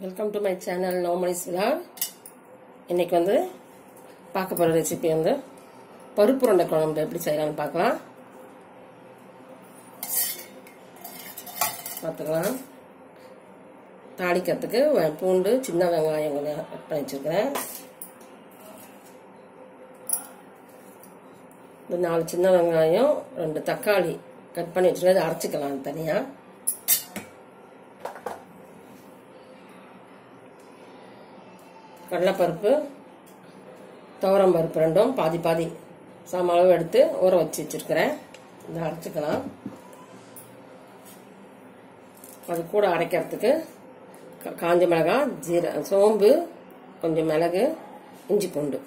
Welcome to my channel நோமனிஸ் விழா இன்னைக்கு வந்து பார்க்க போகிற ரெசிபி வந்து பருப்பு உருண்டை குழம்பு எப்படி செய்யலாம்னு பார்க்கலாம். பார்த்துக்கலாம். தாளிக்கிறதுக்கு பூண்டு சின்ன வெங்காயம் கொஞ்சம் கட் பண்ணி வச்சுருக்கிறேன். இந்த நாலு சின்ன வெங்காயம் ரெண்டு தக்காளி கட் பண்ணி வச்சுருக்கேன் அதை அரைச்சிக்கலாம் தனியாக கடலைப்பருப்பு துவரம் பருப்பு ரெண்டும் பாதி பாதி சம அளவு எடுத்து ஊற வச்சு வச்சிருக்கிறேன். இதை அரைச்சிக்கலாம். அது கூட அரைக்கிறதுக்கு கா- காஞ்ச மிளகாய் ஜீர சோம்பு கொஞ்சம் மிளகு இஞ்சி பூண்டு.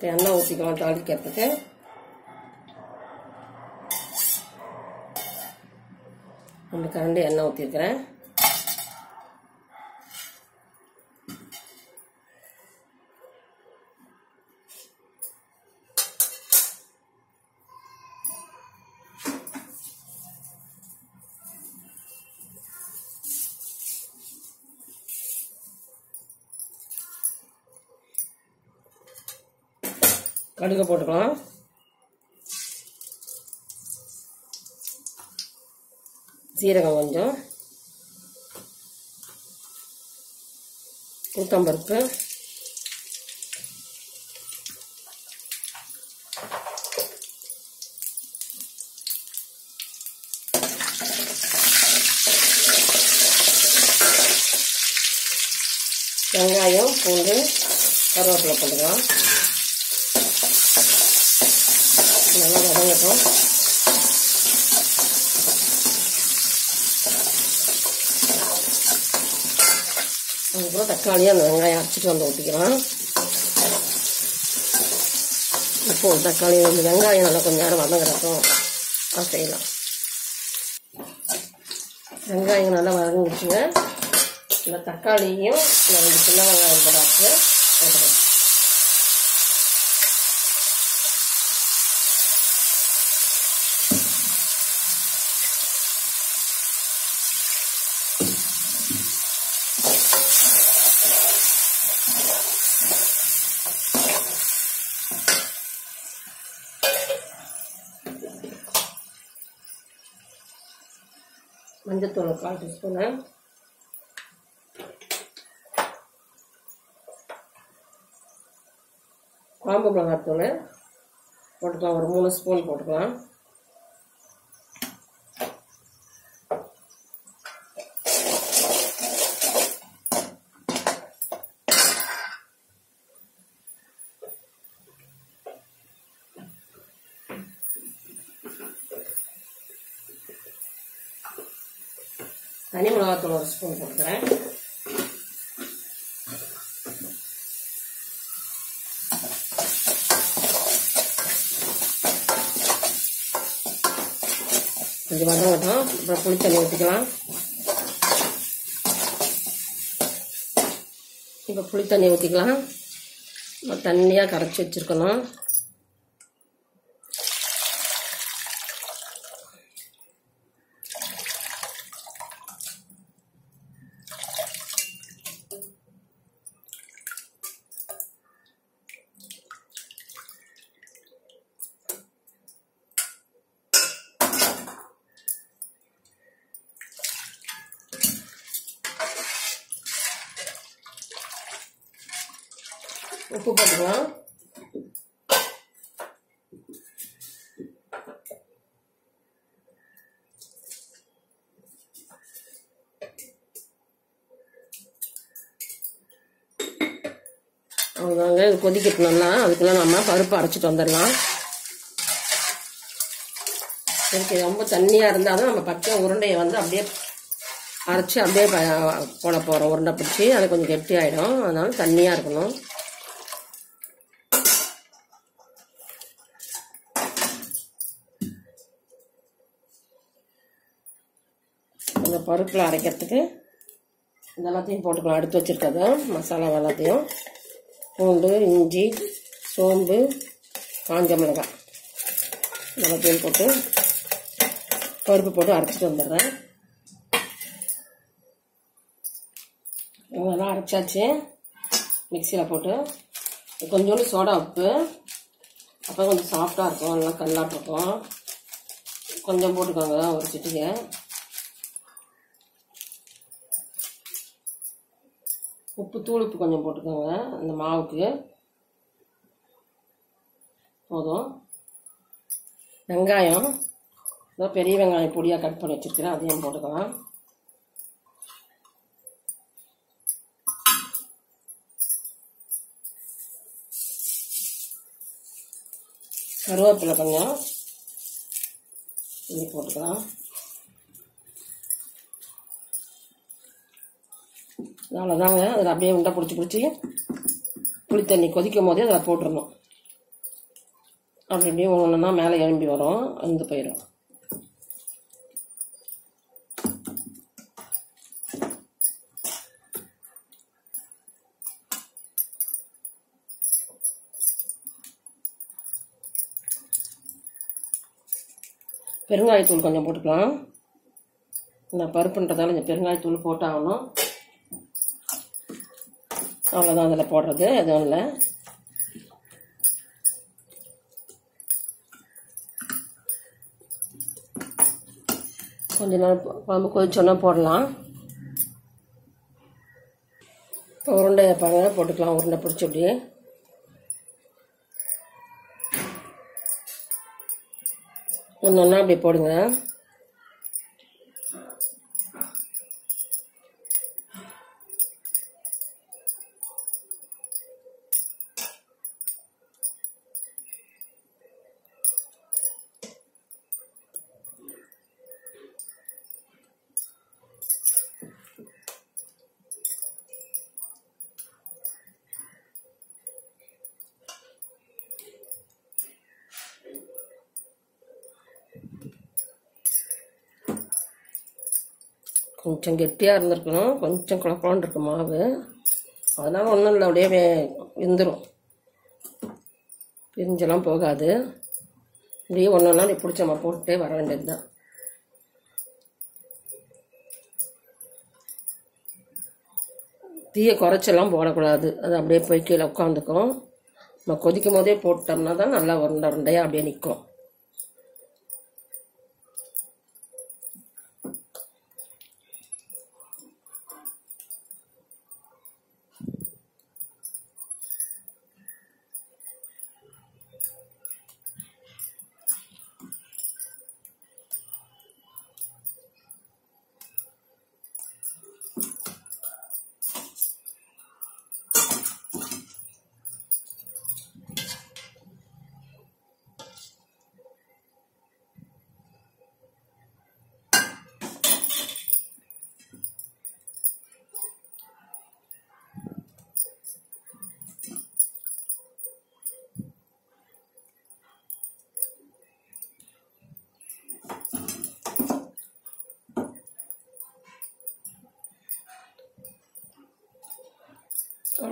எண்ணெய் ஊற்றிக்கலாம் தாளிக்கிறதுக்கு. ரெண்டு கரண்டு எண்ணெய் ஊற்றிருக்கிறேன் கடுகு போட்டுக்கலாம். சீரகம் கொஞ்சம். உளுத்தம்பருப்பு. வெங்காயம் பூண்டு கருவேப்பிலை போட்டுக்கலாம். நல்லா வதங்கட்டும் அதுக்கப்புறம் தக்காளியும் அந்த வெங்காயம் அரைச்சிட்டு வந்து ஊற்றிக்கலாம் இப்போ தக்காளி வந்து வெங்காயம் நல்லா கொஞ்சம் நேரம் வதங்குறட்டும் அது செய்யலாம் வெங்காயம் நல்லா வதங்கிடுச்சுங்க. இந்த தக்காளியும் இந்த ரெண்டு சின்ன வெங்காயம் போட்டாச்சு போட்டுக்கலாம் மஞ்சத்தூள் கால் டீஸ்பூனு. குழம்பு மிளகாத்தூள். போட்டுக்கலாம் ஒரு மூணு ஸ்பூன் போட்டுக்கலாம். தனி மிளகாத்தூள் ஒரு ஸ்பூன் போட்டுக்கிறேன். கொஞ்சம் வதங்கட்டும். அப்புறம் புளி தண்ணி ஊற்றிக்கலாம் இப்போ புளி தண்ணி ஊற்றிக்கலாம் தண்ணியாக கரைச்சி வச்சுருக்கணும். உப்பு போட்டுக்கலாம். அவ்வளோதாங்க இது கொதிக்கட்டணும்னா அதுக்கெல்லாம் அதுக்குள்ள நம்ம பருப்பு அரைச்சிட்டு வந்துடலாம். எனக்கு ரொம்ப தண்ணியாக இருந்தால் தான் நம்ம பச்சை உருண்டையை வந்து அப்படியே அரைச்சி அப்படியே போட போகிறோம் உருண்டை பிடிச்சி அது கொஞ்சம் கெட்டி ஆகிடும் அதனால தண்ணியாக இருக்கணும். பருப்பில் அரைக்கிறதுக்கு இது எல்லாத்தையும் போட்டுக்கலாம். எடுத்து வச்சுருக்கத மசாலா எல்லாத்தையும். பூண்டு இஞ்சி சோம்பு காஞ்ச மிளகாய். எல்லாத்தையும் போட்டு பருப்பு போட்டு அரைச்சிட்டு வந்துடுறேன். இதெல்லாம் அரைச்சாச்சு. மிக்சியில் போட்டு கொஞ்சோண்டு சோடா உப்பு. அப்போ கொஞ்சம் சாஃப்டாக இருக்கும். நல்லா கல்லாட்டிருக்கும். கொஞ்சம் போட்டுக்கோங்க ஒரு சிட்டிகை. உப்பு தூளுப்பு கொஞ்சம் போட்டுக்கோங்க அந்த மாவுக்கு. போதும். வெங்காயம் இதோ பெரிய வெங்காயம் பொடியாக கட் பண்ணி வச்சுருக்கிறேன் அதையும் போட்டுக்கலாம். கருவேப்பிலை கொஞ்சம் இது போட்டுக்கலாம். அவ்வளோதாங்க அதில் அப்படியே உண்டை பிடிச்சி பிடிச்சி புளி தண்ணி கொதிக்கும் போதே அதில் போட்டுடணும் அப்படி அப்படியே ஒன்று ஒன்றுனா மேலே எழும்பி வரும். அழுந்து போயிடும் பெருங்காயத்தூள் கொஞ்சம் போட்டுக்கலாம். நான் பருப்புன்றதால இந்த பெருங்காயத்தூள் போட்டாகணும். அவ்வளோதான் அதில் போடுறது. எதுவும் இல்லை. கொஞ்ச நேரம் குழம்பு கொதிச்சோன்னா போடலாம். இப்போ உருண்டை வைப்பாங்க போட்டுக்கலாம். உருண்டை பிடிச்சி அப்படியே. ஒன்று ஒன்றா அப்படி போடுங்க. கொஞ்சம் கெட்டியாக இருந்திருக்கணும். கொஞ்சம் குழப்பம்னு இருக்கு மாவு. அதனால் ஒன்றும் இல்லை அப்படியே வே- வெந்துடும் பிரிஞ்செல்லாம் போகாது. இப்படியே ஒன்று ஒன்றா இப்படி பிடிச்ச நம்ம போட்டுட்டே வர வேண்டியது தான் தீயை குறைச்செல்லாம் போடக்கூடாது. அது அப்படியே போய் கீழே உட்காந்துக்கும். நம்ம கொதிக்கும் போதே போட்டோம்னா தான் நல்லா உருண்டை உருண்டையாக அப்படியே நிற்கும்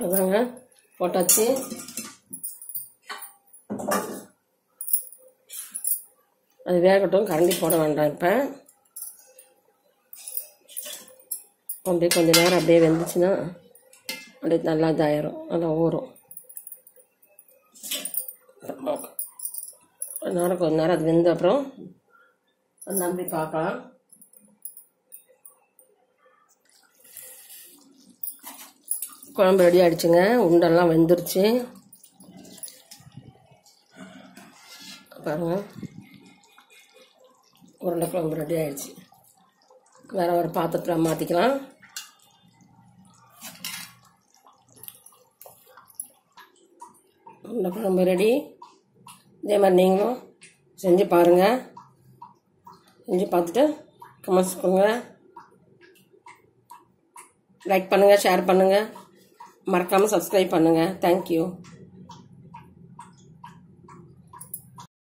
அதாங்க போட்டாச்சு. அது வேகட்டும் கரண்டி போட வேண்டாம் இப்போ. அப்படியே கொஞ்சம் நேரம் அப்படியே வெந்துச்சுன்னா அப்படியே நல்லா இதாயிரும் நல்லா ஊறும். கொஞ்ச நேரம் கொஞ்ச நேரம் அது வெந்த அப்புறம் நம்பி பார்க்கலாம். குழம்பு ரெடி ஆகிடுச்சுங்க உண்டெல்லாம் வெந்துருச்சு. பாருங்கள் உருண்டை குழம்பு ரெடி ஆகிடுச்சு வேறு ஒரு பாத்திரத்தில் மாற்றிக்கலாம் உருண்டை குழம்பு ரெடி. இதே மாதிரி நீங்களும் செஞ்சு பாருங்கள் செஞ்சு பார்த்துட்டு கமெண்ட்ஸ் கொடுங்க. லைக் பண்ணுங்கள் ஷேர் பண்ணுங்கள் மறக்காமல் சப்ஸ்கிரைப் பண்ணுங்கள் தேங்க்யூ